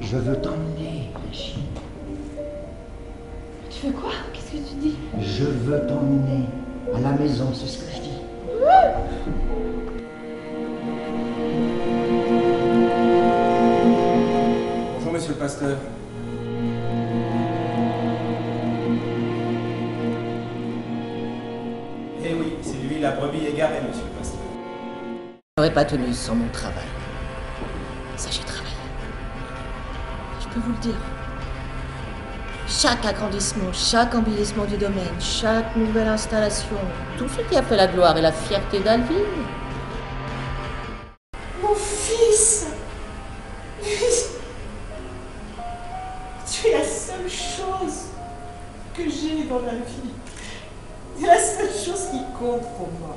Je veux t'emmener, la Chine. Tu veux quoi? Qu'est-ce que tu dis? Je veux t'emmener à la maison, c'est ce que je dis. Bonjour, monsieur le pasteur. Eh oui, c'est lui, la brebis égarée, monsieur le pasteur. J'aurais pas tenu sans mon travail. Ça, j'ai travaillé. Je peux vous le dire. Chaque agrandissement, chaque embellissement du domaine, chaque nouvelle installation, tout ce qui a fait la gloire et la fierté d'Alvin. Mon fils Tu es la seule chose que j'ai dans la vie. C'est la seule chose qui compte pour moi.